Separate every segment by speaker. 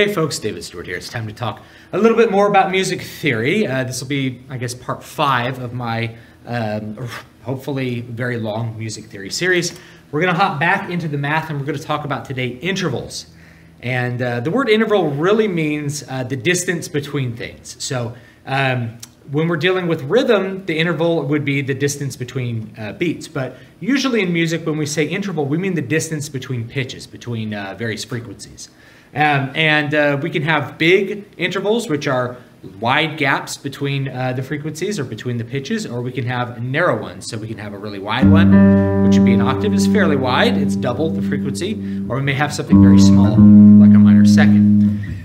Speaker 1: Hey folks, David Stewart here. It's time to talk a little bit more about music theory. Uh, this will be, I guess, part five of my um, hopefully very long music theory series. We're going to hop back into the math and we're going to talk about today intervals. And uh, the word interval really means uh, the distance between things. So um, when we're dealing with rhythm, the interval would be the distance between uh, beats. But usually in music, when we say interval, we mean the distance between pitches, between uh, various frequencies. Um, and uh, we can have big intervals, which are wide gaps between uh, the frequencies or between the pitches, or we can have narrow ones. So we can have a really wide one, which would be an octave, is fairly wide, it's double the frequency, or we may have something very small, like a minor second.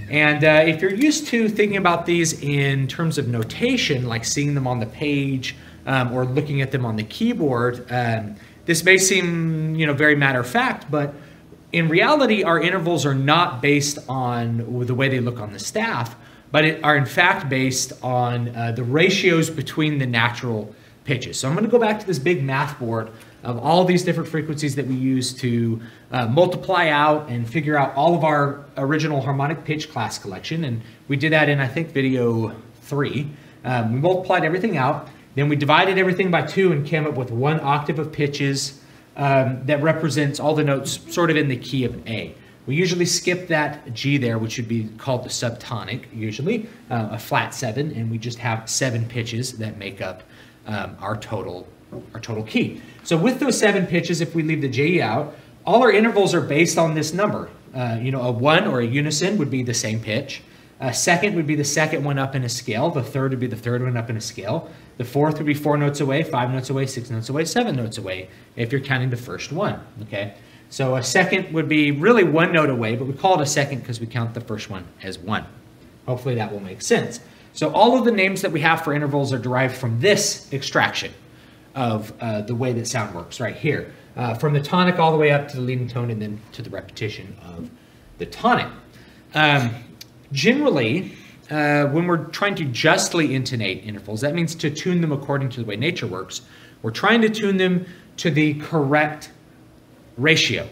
Speaker 1: And uh, if you're used to thinking about these in terms of notation, like seeing them on the page um, or looking at them on the keyboard, um, this may seem, you know, very matter of fact, but in reality, our intervals are not based on the way they look on the staff, but are in fact based on uh, the ratios between the natural pitches. So I'm going to go back to this big math board of all these different frequencies that we use to uh, multiply out and figure out all of our original harmonic pitch class collection. And we did that in, I think, video three. Um, we multiplied everything out, then we divided everything by two and came up with one octave of pitches, um, that represents all the notes sort of in the key of A. We usually skip that G there, which would be called the subtonic, usually, uh, a flat seven, and we just have seven pitches that make up um, our total our total key. So with those seven pitches, if we leave the G out, all our intervals are based on this number. Uh, you know, a one or a unison would be the same pitch. A second would be the second one up in a scale. The third would be the third one up in a scale. The fourth would be four notes away, five notes away, six notes away, seven notes away, if you're counting the first one, okay? So a second would be really one note away, but we call it a second because we count the first one as one. Hopefully that will make sense. So all of the names that we have for intervals are derived from this extraction of uh, the way that sound works right here. Uh, from the tonic all the way up to the leading tone and then to the repetition of the tonic. Um, generally, uh, when we're trying to justly intonate intervals, that means to tune them according to the way nature works. We're trying to tune them to the correct ratio.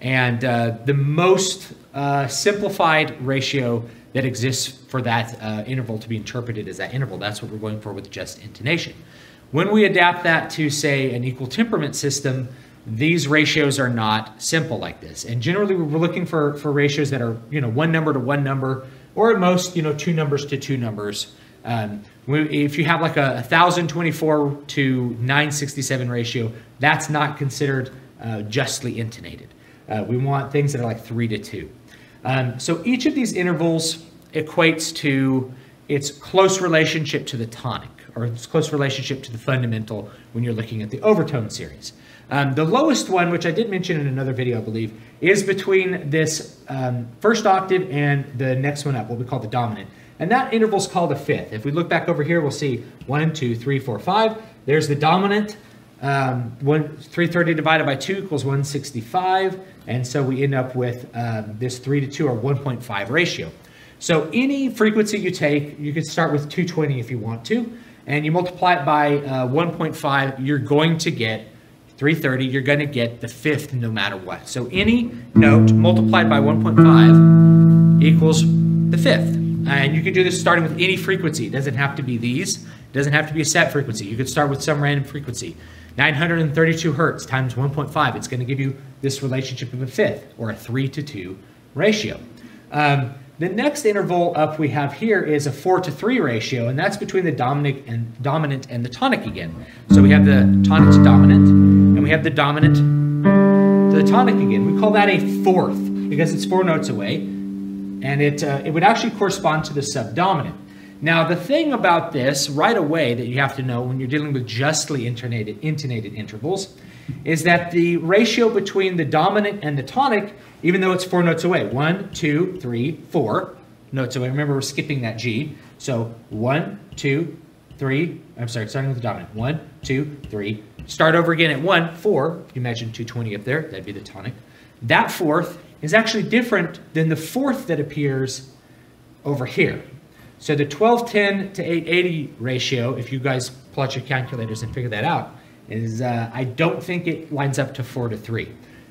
Speaker 1: And uh, the most uh, simplified ratio that exists for that uh, interval to be interpreted as that interval, that's what we're going for with just intonation. When we adapt that to, say, an equal temperament system, these ratios are not simple like this. And generally, we're looking for, for ratios that are, you know, one number to one number, or at most, you know, two numbers to two numbers. Um, if you have like a 1024 to 967 ratio, that's not considered uh, justly intonated. Uh, we want things that are like three to two. Um, so each of these intervals equates to its close relationship to the tonic, or its close relationship to the fundamental when you're looking at the overtone series. Um, the lowest one, which I did mention in another video, I believe, is between this um, first octave and the next one up, what we call the dominant. And that interval is called a fifth. If we look back over here, we'll see one, two, three, four, five. There's the dominant. Um, one, 330 divided by 2 equals 165. And so we end up with um, this 3 to 2 or 1.5 ratio. So any frequency you take, you could start with 220 if you want to, and you multiply it by uh, 1.5, you're going to get 330, you're going to get the fifth no matter what. So any note multiplied by 1.5 equals the fifth. And you can do this starting with any frequency. It doesn't have to be these. It doesn't have to be a set frequency. You could start with some random frequency. 932 hertz times 1.5, it's going to give you this relationship of a fifth, or a 3 to 2 ratio. Um, the next interval up we have here is a 4 to 3 ratio, and that's between the dominant and dominant and the tonic again. So we have the tonic to dominant, and we have the dominant to the tonic again. We call that a fourth because it's four notes away, and it, uh, it would actually correspond to the subdominant. Now, the thing about this right away that you have to know when you're dealing with justly intonated, intonated intervals is that the ratio between the dominant and the tonic, even though it's four notes away, one, two, three, four notes away. Remember, we're skipping that G. So one, two, three, I'm sorry, starting with the dominant. One, two, three. Start over again at one, four. You imagine 220 up there, that'd be the tonic. That fourth is actually different than the fourth that appears over here. So the 1210 to 880 ratio, if you guys plot your calculators and figure that out, is uh, I don't think it lines up to 4 to 3.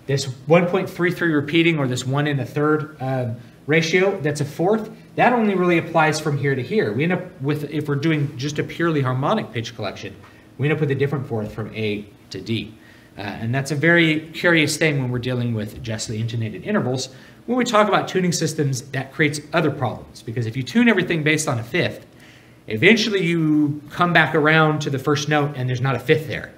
Speaker 1: This 1.33 repeating or this 1 in a third uh, ratio, that's a fourth, that only really applies from here to here. We end up with, if we're doing just a purely harmonic pitch collection, we end up with a different fourth from A to D. Uh, and that's a very curious thing when we're dealing with justly intonated intervals. When we talk about tuning systems, that creates other problems because if you tune everything based on a fifth, eventually you come back around to the first note and there's not a fifth there.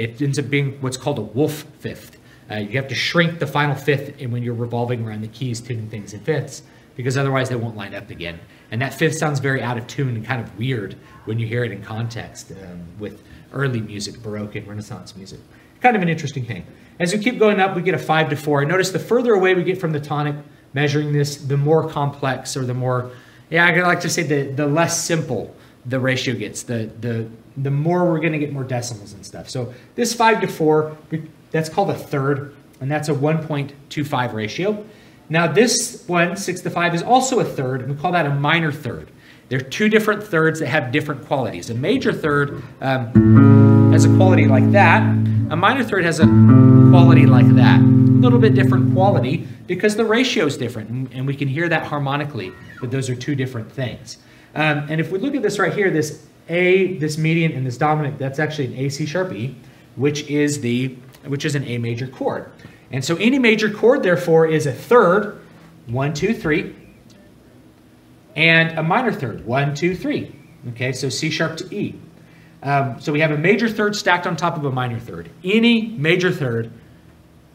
Speaker 1: It ends up being what's called a wolf fifth. Uh, you have to shrink the final fifth and when you're revolving around the keys, tuning things in fifths, because otherwise they won't line up again. And that fifth sounds very out of tune and kind of weird when you hear it in context um, with early music, Baroque and Renaissance music. Kind of an interesting thing. As we keep going up, we get a five to four. Notice the further away we get from the tonic, measuring this, the more complex or the more, yeah, I like to say the, the less simple the ratio gets, the, the, the more we're gonna get more decimals and stuff. So this five to four, that's called a third, and that's a 1.25 ratio. Now this one, six to five, is also a third, and we call that a minor third. They're two different thirds that have different qualities. A major third um, has a quality like that. A minor third has a quality like that. A little bit different quality because the ratio is different, and we can hear that harmonically, that those are two different things. Um, and if we look at this right here, this A, this mediant, and this dominant, that's actually an A C sharp E, which is the which is an A major chord. And so any major chord, therefore, is a third, one, two, three, and a minor third, one, two, three. Okay, so C sharp to E. Um, so we have a major third stacked on top of a minor third. Any major third,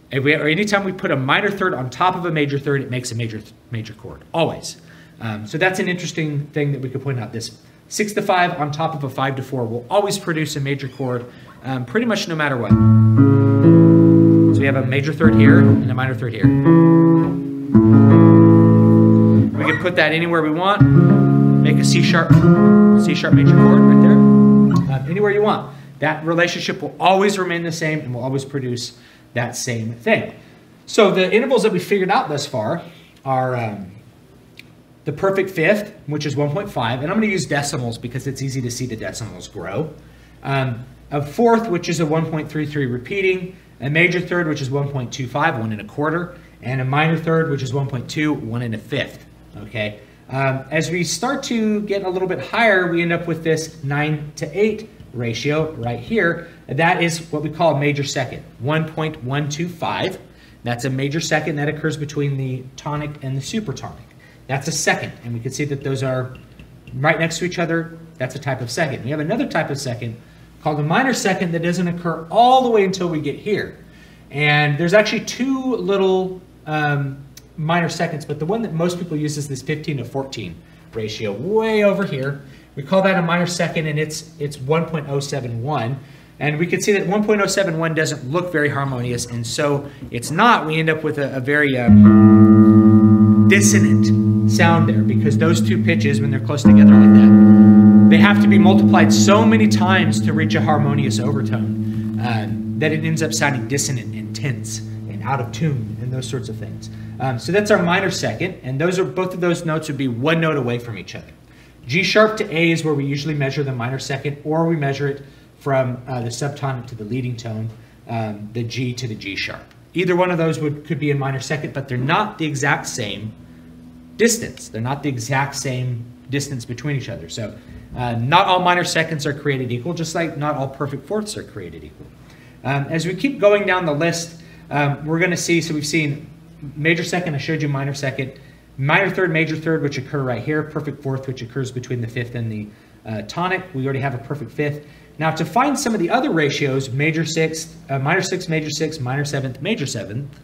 Speaker 1: if we, or anytime we put a minor third on top of a major third, it makes a major major chord, always. Um, so that's an interesting thing that we could point out. This six to five on top of a five to four will always produce a major chord, um, pretty much no matter what. So we have a major third here and a minor third here We can put that anywhere we want. Make a C sharp, C sharp major chord right there. Uh, anywhere you want. That relationship will always remain the same and will always produce that same thing. So the intervals that we figured out thus far are um, the perfect fifth, which is 1.5, and I'm going to use decimals because it's easy to see the decimals grow. Um, a fourth, which is a 1.33 repeating, a major third, which is 1.25, one and a quarter, and a minor third, which is 1.2, one and a fifth okay? Um, as we start to get a little bit higher, we end up with this 9 to 8 ratio right here. That is what we call a major second, 1.125. That's a major second that occurs between the tonic and the supertonic. That's a second, and we can see that those are right next to each other. That's a type of second. We have another type of second called a minor second that doesn't occur all the way until we get here. And there's actually two little um, minor seconds, but the one that most people use is this 15 to 14 ratio way over here. We call that a minor second and it's, it's 1.071. And we can see that 1.071 doesn't look very harmonious, and so it's not. We end up with a, a very um, dissonant sound there because those two pitches, when they're close together like that, they have to be multiplied so many times to reach a harmonious overtone uh, that it ends up sounding dissonant and tense and out of tune and those sorts of things. Um, so that's our minor second, and those are both of those notes would be one note away from each other. G sharp to A is where we usually measure the minor second, or we measure it from uh, the subtonic to the leading tone, um, the G to the G sharp. Either one of those would could be in minor second, but they're not the exact same distance. They're not the exact same distance between each other. So uh, not all minor seconds are created equal, just like not all perfect fourths are created equal. Um, as we keep going down the list, um, we're going to see, so we've seen major second, I showed you minor second, minor third, major third, which occur right here, perfect fourth, which occurs between the fifth and the uh, tonic. We already have a perfect fifth. Now to find some of the other ratios, major sixth, uh, minor sixth, major sixth, minor seventh, major seventh,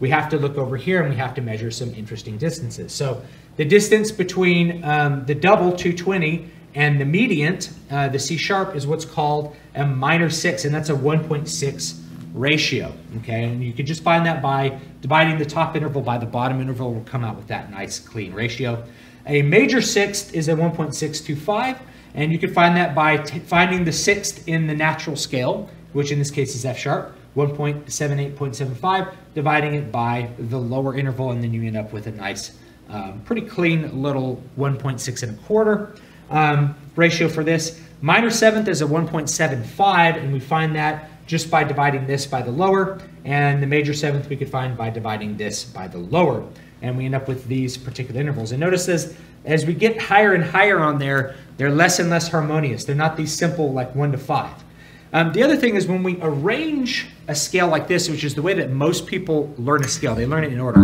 Speaker 1: we have to look over here and we have to measure some interesting distances. So The distance between um, the double 220 and the mediant, uh, the C sharp, is what's called a minor six, and that's a 1.6 ratio. Okay, and you can just find that by dividing the top interval by the bottom interval. we'll come out with that nice clean ratio. A major sixth is a 1.625, and you can find that by finding the sixth in the natural scale, which in this case is F sharp. 1.78.75, dividing it by the lower interval, and then you end up with a nice, um, pretty clean little 1.6 and a quarter um, ratio for this. Minor seventh is a 1.75, and we find that just by dividing this by the lower, and the major seventh we could find by dividing this by the lower. And we end up with these particular intervals. And notice this, as we get higher and higher on there, they're less and less harmonious. They're not these simple like one to five. Um, the other thing is when we arrange a scale like this, which is the way that most people learn a scale, they learn it in order.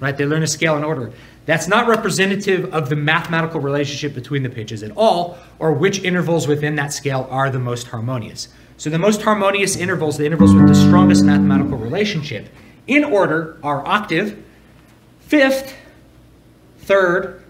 Speaker 1: Right? They learn a scale in order. That's not representative of the mathematical relationship between the pitches at all, or which intervals within that scale are the most harmonious. So the most harmonious intervals, the intervals with the strongest mathematical relationship, in order are octave, fifth, third,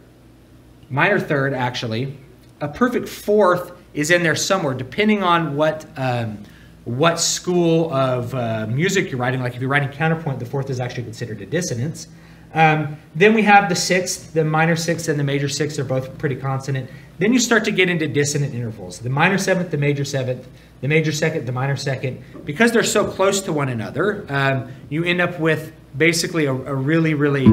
Speaker 1: minor third actually, a perfect fourth is in there somewhere, depending on what um, what school of uh, music you're writing. Like if you're writing counterpoint, the fourth is actually considered a dissonance. Um, then we have the sixth, the minor sixth and the major sixth are both pretty consonant. Then you start to get into dissonant intervals. The minor seventh, the major seventh, the major second, the minor second. Because they're so close to one another, um, you end up with basically a, a really, really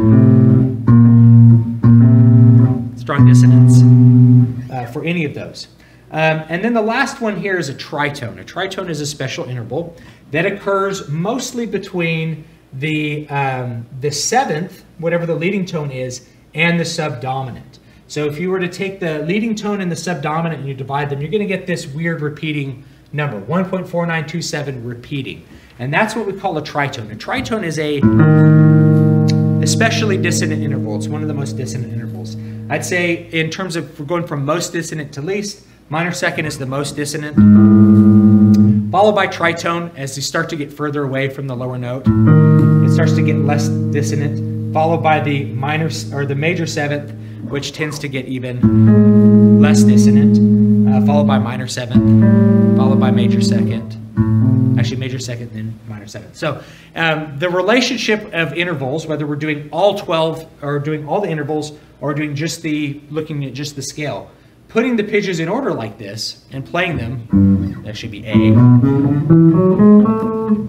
Speaker 1: strong dissonance uh, for any of those. Um, and then the last one here is a tritone. A tritone is a special interval that occurs mostly between the, um, the seventh, whatever the leading tone is, and the subdominant. So if you were to take the leading tone and the subdominant and you divide them, you're going to get this weird repeating number, 1.4927 repeating. And that's what we call a tritone. A tritone is a especially dissonant interval. It's one of the most dissonant intervals. I'd say in terms of going from most dissonant to least, minor second is the most dissonant, followed by tritone as you start to get further away from the lower note it starts to get less dissonant, followed by the minor or the major seventh, which tends to get even less dissonant, uh, followed by minor seventh, followed by major second. Actually, major second, then minor seventh. So um, the relationship of intervals, whether we're doing all 12 or doing all the intervals or doing just the looking at just the scale, putting the pitches in order like this and playing them, that should be A.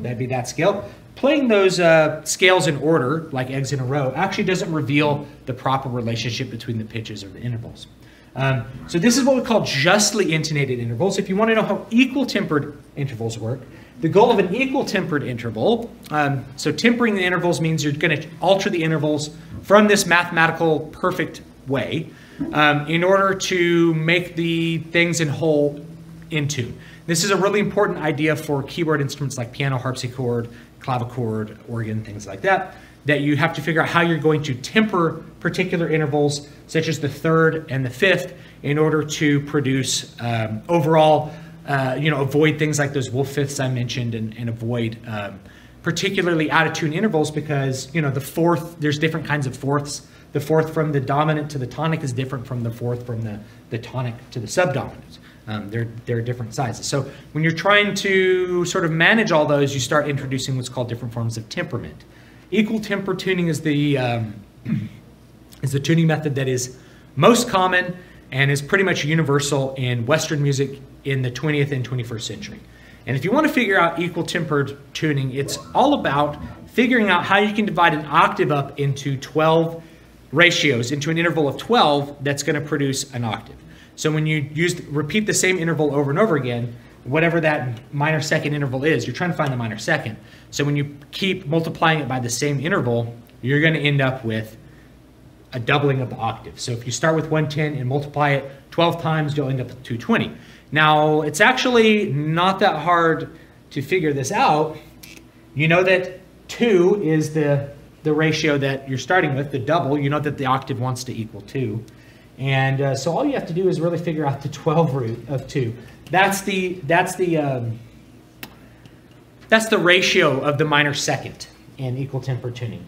Speaker 1: That'd be that scale playing those uh, scales in order, like eggs in a row, actually doesn't reveal the proper relationship between the pitches or the intervals. Um, so this is what we call justly intonated intervals. If you want to know how equal tempered intervals work, the goal of an equal tempered interval, um, so tempering the intervals means you're going to alter the intervals from this mathematical perfect way um, in order to make the things in whole in tune. This is a really important idea for keyboard instruments like piano, harpsichord, clavichord, organ, things like that, that you have to figure out how you're going to temper particular intervals, such as the third and the fifth, in order to produce um, overall, uh, you know, avoid things like those wolf fifths I mentioned and, and avoid um, particularly out of tune intervals because, you know, the fourth, there's different kinds of fourths. The fourth from the dominant to the tonic is different from the fourth from the, the tonic to the subdominant. Um, they're, they're different sizes. So when you're trying to sort of manage all those, you start introducing what's called different forms of temperament. Equal temper tuning is the, um, is the tuning method that is most common and is pretty much universal in Western music in the 20th and 21st century. And if you want to figure out equal tempered tuning, it's all about figuring out how you can divide an octave up into 12 ratios, into an interval of 12 that's going to produce an octave. So when you use repeat the same interval over and over again, whatever that minor second interval is, you're trying to find the minor second. So when you keep multiplying it by the same interval, you're going to end up with a doubling of the octave. So if you start with 110 and multiply it 12 times, you'll end up with 220. Now, it's actually not that hard to figure this out. You know that 2 is the, the ratio that you're starting with, the double. You know that the octave wants to equal 2. And uh, so all you have to do is really figure out the 12 root of 2. That's the, that's the, um, that's the ratio of the minor second in equal temper tuning.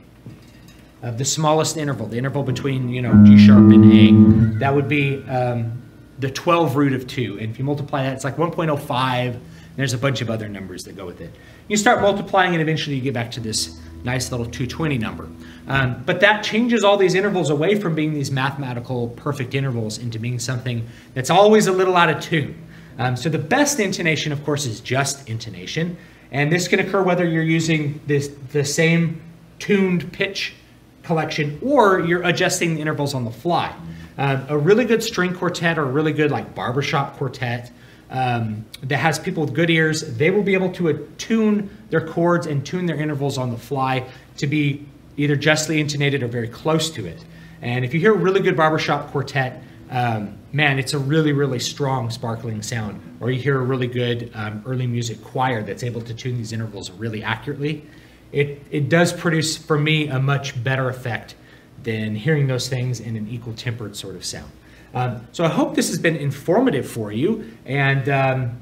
Speaker 1: of the smallest interval, the interval between you know G sharp and A. That would be um, the 12 root of 2. And if you multiply that, it's like 1.05. There's a bunch of other numbers that go with it. You start multiplying and eventually you get back to this nice little 220 number. Um, but that changes all these intervals away from being these mathematical perfect intervals into being something that's always a little out of tune. Um, so the best intonation, of course, is just intonation. And this can occur whether you're using this the same tuned pitch collection or you're adjusting the intervals on the fly. Um, a really good string quartet or a really good like barbershop quartet um, that has people with good ears, they will be able to attune their chords and tune their intervals on the fly to be either justly intonated or very close to it. And if you hear a really good barbershop quartet, um, man, it's a really, really strong, sparkling sound. Or you hear a really good um, early music choir that's able to tune these intervals really accurately. It, it does produce, for me, a much better effect than hearing those things in an equal tempered sort of sound. Um, so I hope this has been informative for you. And um,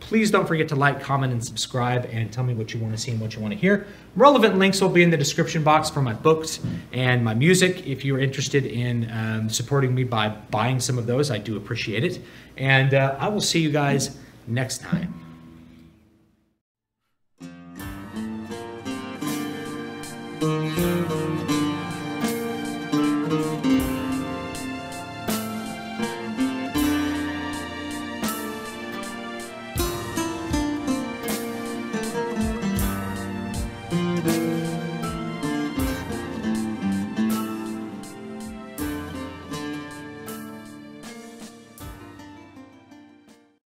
Speaker 1: please don't forget to like, comment, and subscribe and tell me what you want to see and what you want to hear. Relevant links will be in the description box for my books and my music if you're interested in um, supporting me by buying some of those. I do appreciate it. And uh, I will see you guys next time.